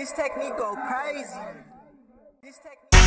This technique go crazy. This technique.